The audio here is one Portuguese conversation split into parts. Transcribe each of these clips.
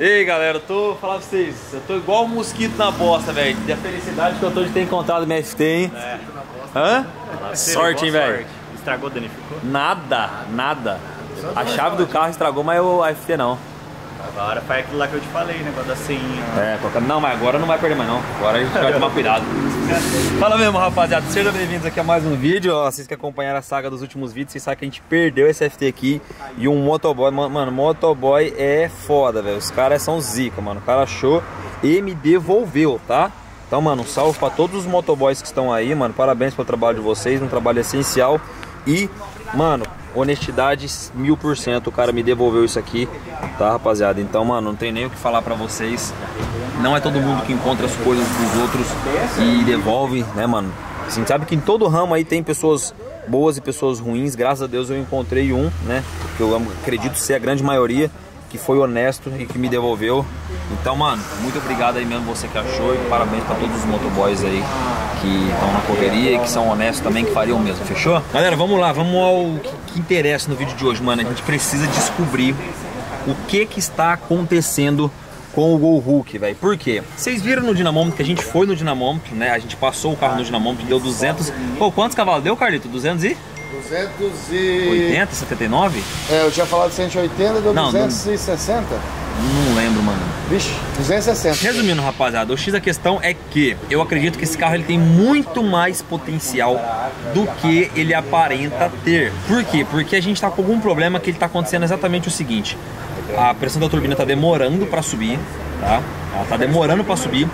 Ei galera, eu tô falando pra vocês, eu tô igual um mosquito na bosta, velho. Da felicidade que eu tô de ter encontrado minha FT, hein? É. Hã? Sorte, hein, velho? Estragou, danificou? Nada, nada. A chave do carro estragou, mas o a FT não. Agora faz aquilo lá que eu te falei, negócio da senha. É, colocando. Não, mas agora não vai perder mais não. Agora a gente vai tomar cuidado. Fala mesmo, rapaziada. Sejam bem-vindos aqui a mais um vídeo. Ó, vocês que acompanharam a saga dos últimos vídeos, vocês sabem que a gente perdeu esse FT aqui. E um motoboy, ma- mano, motoboy é foda, velho. Os caras são zica, mano. O cara achou e me devolveu, tá? Então, mano, um salve pra todos os motoboys que estão aí, mano. Parabéns pelo trabalho de vocês, um trabalho essencial. E, mano, honestidade mil por cento. O cara me devolveu isso aqui, tá, rapaziada? Então, mano, não tem nem o que falar pra vocês. Não é todo mundo que encontra as coisas dos outros e devolve, né, mano? A gente sabe que em todo ramo aí tem pessoas boas e pessoas ruins. Graças a Deus eu encontrei um, né? Que eu acredito ser a grande maioria, que foi honesto e que me devolveu. Então, mano, muito obrigado aí mesmo você que achou e parabéns pra todos os motoboys aí que estão na correria e que são honestos também, que fariam o mesmo, fechou? Galera, vamos lá, vamos ao que, que interessa no vídeo de hoje, mano. A gente precisa descobrir o que que está acontecendo com o Gol Hulk, velho. Por quê? Vocês viram no dinamômetro que a gente foi no dinamômetro, né? A gente passou o carro no dinamômetro, deu 200. Pô, quantos cavalos deu, Carlito? 280, 200 e... 79? É, eu tinha falado 180, deu Não, 260. Não. Vixe, 260. Resumindo, rapaziada, o X da questão é que eu acredito que esse carro ele tem muito mais potencial do que ele aparenta ter. Por quê? Porque a gente tá com algum problema que ele tá acontecendo exatamente o seguinte: a pressão da turbina tá demorando para subir, tá? Ela tá demorando para subir.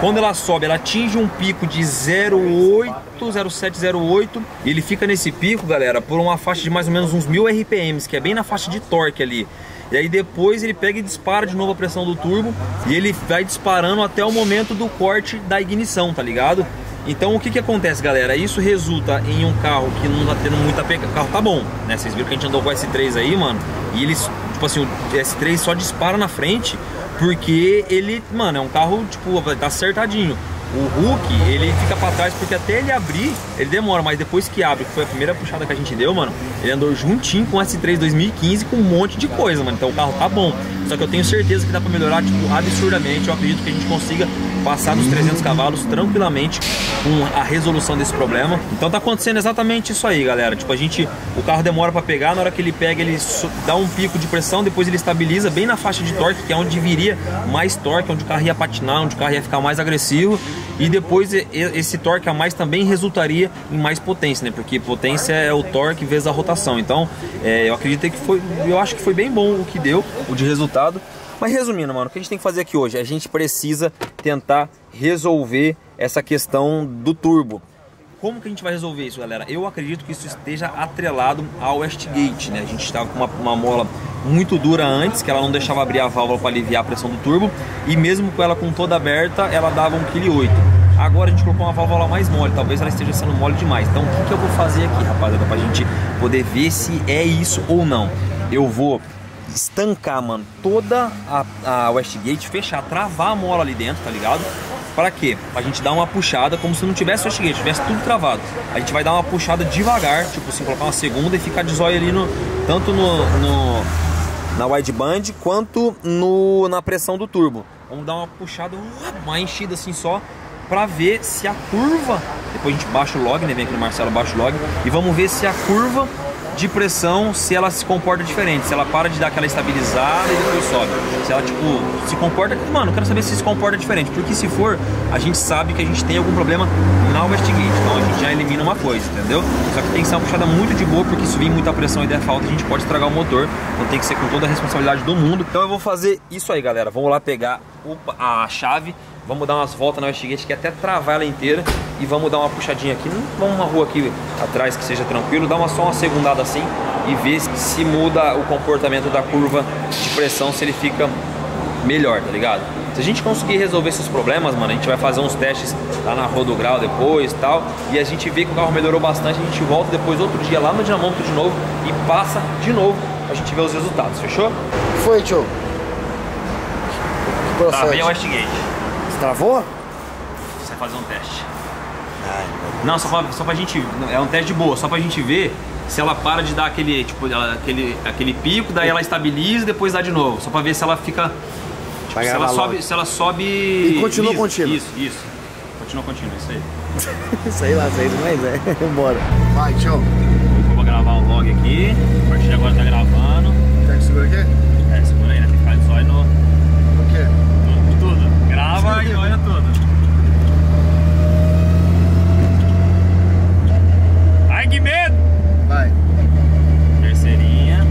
Quando ela sobe, ela atinge um pico de 0,8, 0,708 e ele fica nesse pico, galera, por uma faixa de mais ou menos uns 1000 RPMs, que é bem na faixa de torque ali. E aí depois ele pega e dispara de novo a pressão do turbo e ele vai disparando até o momento do corte da ignição, tá ligado? Então o que que acontece, galera? Isso resulta em um carro que não tá tendo muita pegada. O carro tá bom, né? Vocês viram que a gente andou com o S3 aí, mano, e eles, tipo assim, o S3 só dispara na frente porque ele, mano, é um carro, tipo, tá acertadinho. O Hulk, ele fica pra trás porque até ele abrir, ele demora, mas depois que abre, que foi a primeira puxada que a gente deu, mano, ele andou juntinho com o S3 2015 com um monte de coisa, mano. Então o carro tá bom. Só que eu tenho certeza que dá pra melhorar, tipo, absurdamente. Eu acredito que a gente consiga passar dos 300 cavalos tranquilamente com a resolução desse problema. Então tá acontecendo exatamente isso aí, galera. Tipo, a gente, o carro demora pra pegar, na hora que ele pega, ele dá um pico de pressão, depois ele estabiliza bem na faixa de torque, que é onde viria mais torque, onde o carro ia patinar, onde o carro ia ficar mais agressivo. E depois esse torque a mais também resultaria em mais potência, né? Porque potência é o torque vezes a rotação. Então, é, eu acredito que foi, eu acho que foi bem bom o que deu, o de resultado. Mas resumindo, mano, o que a gente tem que fazer aqui hoje? A gente precisa tentar resolver essa questão do turbo. Como que a gente vai resolver isso, galera? Eu acredito que isso esteja atrelado ao Westgate, né? A gente estava com uma, uma mola muito dura antes, que ela não deixava abrir a válvula para aliviar a pressão do turbo, e mesmo com ela com toda aberta, ela dava 1,8 kg. Agora a gente colocou uma válvula mais mole, talvez ela esteja sendo mole demais. Então o que, que eu vou fazer aqui, rapaziada, pra gente poder ver se é isso ou não? Eu vou estancar, mano, toda a, a Westgate, fechar, travar a mola ali dentro, tá ligado? Para quê? Pra gente dar uma puxada, como se não tivesse Westgate, tivesse tudo travado. A gente vai dar uma puxada devagar, tipo assim, colocar uma segunda e ficar de zóio ali no. Tanto no. no na wideband quanto no, na pressão do turbo. Vamos dar uma puxada, uma enchida assim só, pra ver se a curva. Depois a gente baixa o log, né? Vem aqui no Marcelo, baixa o log. E vamos ver se a curva de pressão, se ela se comporta diferente. Se ela para de dar aquela estabilizada e depois sobe. Se ela, tipo, se comporta. Mano, quero saber se se comporta diferente. Porque se for, a gente sabe que a gente tem algum problema na Westgate. Então a gente já elimina uma coisa, entendeu? Só que tem que ser uma puxada muito de boa, porque se vir muita pressão e der falta, a gente pode estragar o motor. Então tem que ser com toda a responsabilidade do mundo. Então eu vou fazer isso aí, galera. Vamos lá pegar a chave. Vamos dar umas voltas na Westgate, que até travar ela inteira. E vamos dar uma puxadinha aqui. Vamos uma rua aqui atrás que seja tranquilo. Dá uma, só uma segundada assim e ver se muda o comportamento da curva de pressão, se ele fica melhor, tá ligado? Se a gente conseguir resolver esses problemas, mano, a gente vai fazer uns testes lá na Rua do Grau depois e tal, e a gente vê que o carro melhorou bastante, a gente volta depois outro dia lá no dinamômetro de novo e passa de novo pra gente ver os resultados, fechou? Foi, tio? Tá procede? bem o Westgate. Você travou? Você vai fazer um teste. Não, só pra, só pra gente. É um teste de boa, só pra gente ver se ela para de dar aquele, tipo, ela- aquele, aquele pico, daí ela estabiliza e depois dá de novo. Só pra ver se ela fica Vai se ela sobe, se ela sobe. E continua contínuo. Isso, isso. Continua contínuo, isso aí. Sei lá, sei mas é. Bora. Vai, tchau. Vou gravar um log aqui. A partir de agora tá gravando. Quer que segura aqui? É, segura aí, né? Tem que ficar de zóio no, O quê? no- tudo. Grava e olha tudo. Ai, que medo! Vai. Terceirinha.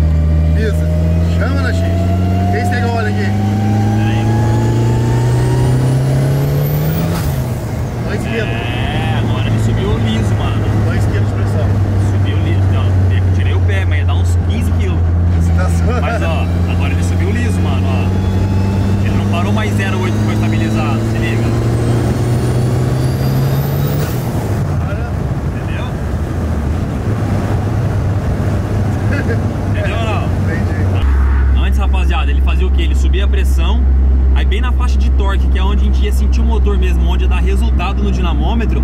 Pisa. Chama na X. Quem você óleo aqui? Peraí. Dois quilos. É, agora ele subiu liso, mano. Dois quilos de pressão. Subiu liso. Não, eu tirei o pé, mas ia dar uns 15 quilos. Você tá só. Mas ó, agora ele subiu liso, mano, ó. Ele não parou mais 0,8 ficou estabilizado, se liga. Entendeu? Entendeu ou não? Entendi. Antes, rapaziada, ele fazia o que? Ele subia a pressão, aí bem na faixa de torque, que é onde a gente ia sentir o motor mesmo, onde ia dar resultado no dinamômetro,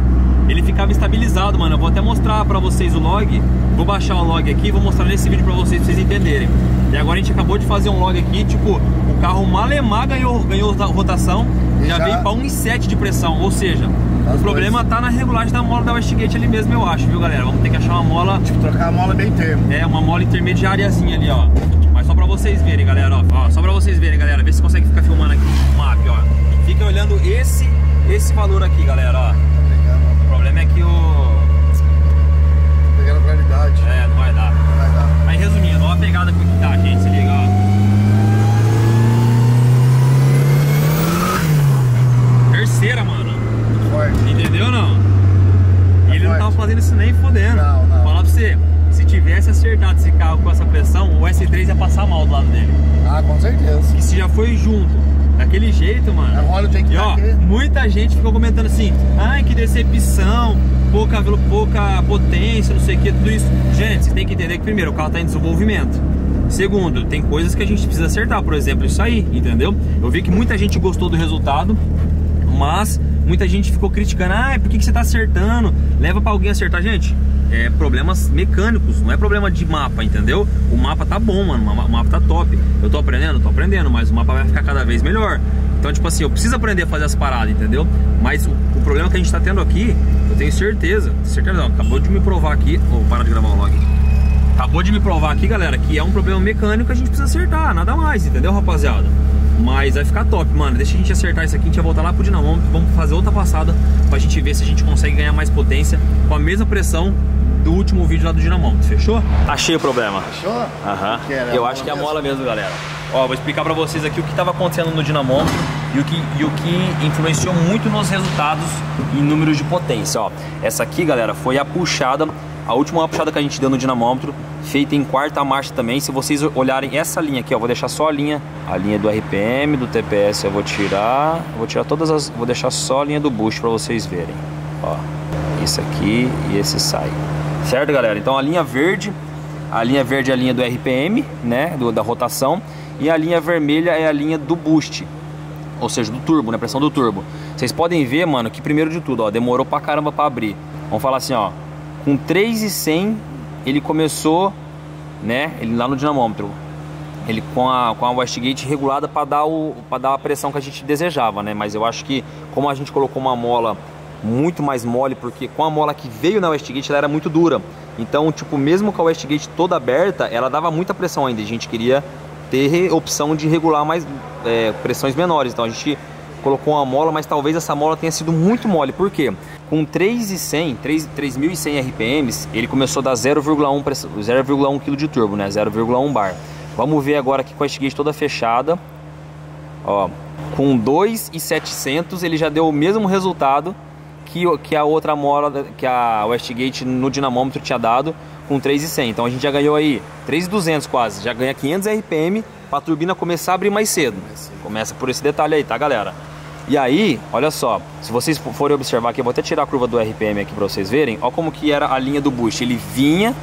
ele ficava estabilizado, mano. Eu vou até mostrar pra vocês o log, vou baixar o log aqui, vou mostrar nesse vídeo pra vocês, pra vocês entenderem. E agora a gente acabou de fazer um log aqui, tipo, o carro malemar ganhou, ganhou rota- rotação, E já, já- veio pra 1,7 de pressão, ou seja, As o problema tá na regulagem da mola da Westgate ali mesmo, eu acho, viu, galera? Vamos ter que achar uma mola Trocar a mola bem termo. é, uma mola intermediáriazinha ali, ó. Mas só pra vocês verem, galera, ó. Ó, Só pra vocês verem, galera. Vê se consegue ficar filmando aqui o map, ó. Fica olhando esse, esse valor aqui, galera, ó. Pegando, O problema é que o... pegando qualidade. É, não vai dar. Vai dar. Mas resumindo, ó a pegada que tá, gente. Se liga, ó. Terceira, mano. Forte. Entendeu ou não? E ele não forte. tava fazendo isso nem fodendo. Não, não. Falar pra você, se tivesse acertado esse carro com essa pressão, o S3 ia passar mal do lado dele. Ah, com certeza. que se já foi junto daquele jeito, É mano. o óleo tem que E ó, muita gente ficou comentando assim: ai, que decepção, pouca, pouca potência, não sei o que, tudo isso. Gente, vocês têm que entender que, primeiro, o carro tá em desenvolvimento. Segundo, tem coisas que a gente precisa acertar, por exemplo, isso aí, entendeu? Eu vi que muita gente gostou do resultado, mas muita gente ficou criticando: ai, por que, que você tá acertando? Leva pra alguém acertar, gente. É problemas mecânicos, não é problema de mapa, entendeu? O mapa tá bom, mano, o ma- o mapa tá top. Eu tô aprendendo, tô aprendendo, mas o mapa vai ficar cada vez melhor. Então, tipo assim, eu preciso aprender a fazer as paradas, entendeu? Mas o, o problema que a gente tá tendo aqui, eu tenho certeza, certeza não, acabou de me provar aqui, vou parar de gravar o log. Acabou de me provar aqui, galera, que é um problema mecânico que a gente precisa acertar, nada mais, entendeu, rapaziada? Mas vai ficar top, mano. Deixa a gente acertar isso aqui, a gente vai voltar lá pro dinamômetro, vamos fazer outra passada pra gente ver se a gente consegue ganhar mais potência com a mesma pressão do último vídeo lá do dinamômetro, fechou? Tá cheio o problema. Achou? Aham. Era Eu acho que é a mola mesmo, galera. Ó, vou explicar pra vocês aqui o que estava acontecendo no dinamômetro e o que, e o que influenciou muito nos resultados em números de potência. Ó, essa aqui, galera, foi a puxada, a última puxada que a gente deu no dinamômetro, feita em quarta marcha também. Se vocês olharem essa linha aqui, ó, vou deixar só a linha, a linha do RPM, do TPS eu vou tirar, vou tirar todas as, vou deixar só a linha do boost para vocês verem. Ó, isso aqui e esse sai. Certo, galera? Então a linha verde, a linha verde é a linha do RPM, né, do, da rotação, e a linha vermelha é a linha do boost, ou seja, do turbo, né, pressão do turbo. Vocês podem ver, mano, que primeiro de tudo, ó, demorou pra caramba pra abrir. Vamos falar assim, ó, com 3,100 ele começou, né, ele lá no dinamômetro, ele com a, com a Westgate regulada para dar o dar a pressão que a gente desejava, né? Mas eu acho que como a gente colocou uma mola muito mais mole, porque com a mola que veio na Westgate ela era muito dura. Então, tipo, mesmo com a Westgate toda aberta, ela dava muita pressão ainda. A gente queria ter opção de regular mais é, pressões menores. Então a gente colocou uma mola, mas talvez essa mola tenha sido muito mole. Por quê? Com 3.100, 3 3.100 RPMs, ele começou a dar 0,1 press- 0,1 kg de turbo, né? 0,1 bar. Vamos ver agora aqui com a Westgate toda fechada. Ó, com 2,700 ele já deu o mesmo resultado que, que a outra mola, que a Westgate no dinamômetro tinha dado com 3,100. Então a gente já ganhou aí 3,200 quase, já ganha 500 RPM para a turbina começar a abrir mais cedo. Começa por esse detalhe aí, tá, galera? E aí, olha só, se vocês forem observar aqui, eu vou até tirar a curva do RPM aqui para vocês verem, ó como que era a linha do boost. Ele vinha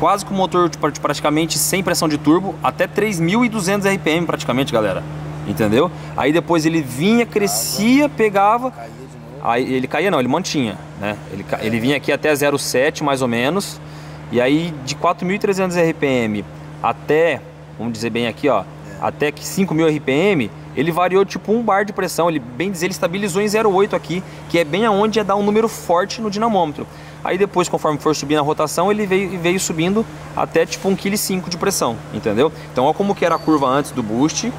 quase com o motor praticamente sem pressão de turbo, até 3.200 RPM praticamente, galera. Entendeu? Aí depois ele vinha, crescia, pegava, aí ele caía não, ele mantinha, né? Ele, ele vinha aqui até 0,7 mais ou menos, e aí de 4.300 RPM até, vamos dizer bem aqui, ó, até que 5.000 RPM, ele variou tipo um bar de pressão, ele bem dizer, ele estabilizou em 0,8 aqui, que é bem aonde ia dar um número forte no dinamômetro. Aí depois, conforme for subir na rotação, ele veio, veio subindo até tipo 1,5 kg de pressão, entendeu? Então olha como que era a curva antes do boost,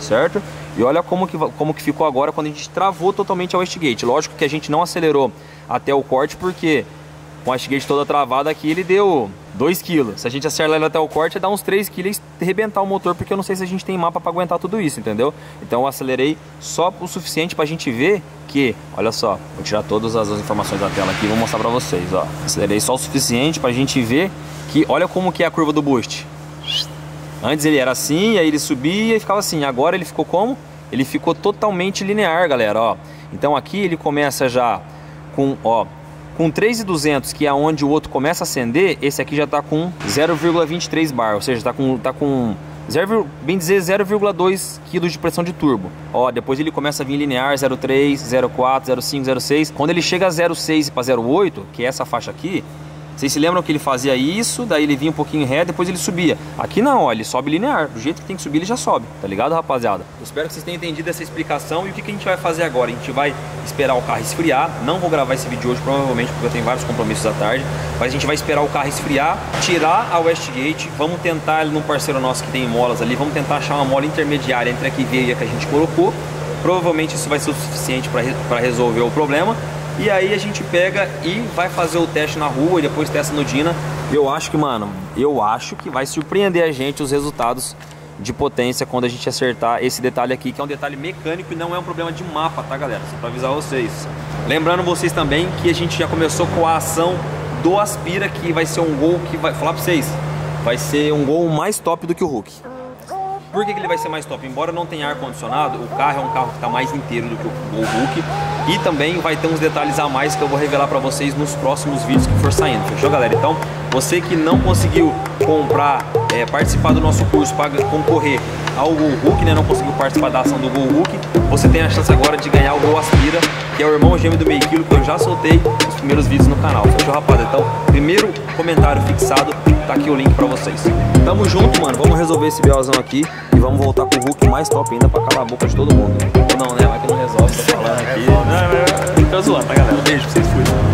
certo? E olha como que, como que ficou agora quando a gente travou totalmente a Westgate. Lógico que a gente não acelerou até o corte, porque com a Westgate toda travada aqui, ele deu 2 kg. Se a gente acelerar até o corte, dá uns 3 kg e arrebentar o motor, porque eu não sei se a gente tem mapa para aguentar tudo isso, entendeu? Então eu acelerei só o suficiente para a gente ver que, olha só, vou tirar todas as informações da tela aqui e vou mostrar para vocês, ó. Acelerei só o suficiente para a gente ver que, olha como que é a curva do boost. Antes ele era assim, aí ele subia e ficava assim. Agora ele ficou como? Ele ficou totalmente linear, galera, ó. Então aqui ele começa já com, ó, com 3,200, que é onde o outro começa a acender, esse aqui já está com 0,23 bar, ou seja, está com, tá com 0, bem dizer 0,2 kg de pressão de turbo. Ó, depois ele começa a vir linear 0,3, 0,4, 0,5, 0,6. Quando ele chega a 0,6 para 0,8, que é essa faixa aqui, vocês se lembram que ele fazia isso, daí ele vinha um pouquinho ré, depois ele subia. Aqui não, ó, ele sobe linear. Do jeito que tem que subir, ele já sobe. Tá ligado, rapaziada? Eu espero que vocês tenham entendido essa explicação. E o que, que a gente vai fazer agora? A gente vai esperar o carro esfriar. Não vou gravar esse vídeo hoje, provavelmente, porque eu tenho vários compromissos à tarde. Mas a gente vai esperar o carro esfriar, tirar a Westgate. Vamos tentar, ali num parceiro nosso que tem molas ali, vamos tentar achar uma mola intermediária entre a que veio e a que a gente colocou. Provavelmente isso vai ser o suficiente para resolver o problema. E aí a gente pega e vai fazer o teste na rua e depois testa no Dina. Eu acho que, mano, eu acho que vai surpreender a gente os resultados de potência quando a gente acertar esse detalhe aqui, que é um detalhe mecânico e não é um problema de mapa, tá, galera? Só pra avisar vocês. Lembrando vocês também que a gente já começou com a ação do Aspira, que vai ser um gol que vai falar pra vocês, vai ser um gol mais top do que o Hulk. Por que, que ele vai ser mais top? Embora não tenha ar-condicionado, o carro é um carro que está mais inteiro do que o Hulk. E também vai ter uns detalhes a mais que eu vou revelar para vocês nos próximos vídeos que for saindo. Fechou, galera? Então, você que não conseguiu comprar, é, participar do nosso curso para concorrer ao Gol Hulk, né? Não conseguiu participar da ação do Gol Hulk, você tem a chance agora de ganhar o Gol Aspira, que é o irmão gêmeo do meio quilo que eu já soltei nos primeiros vídeos no canal. Fechou, rapaziada? Então, primeiro comentário fixado, tá aqui o link para vocês. Tamo junto, mano. Vamos resolver esse BOzão aqui e vamos voltar com o Hulk mais top ainda para calar a boca de todo mundo. Ou não, né? Vai que não resolve, tô falando aqui. Não, não, não. Tô zoando, tá, galera? Beijo pra vocês.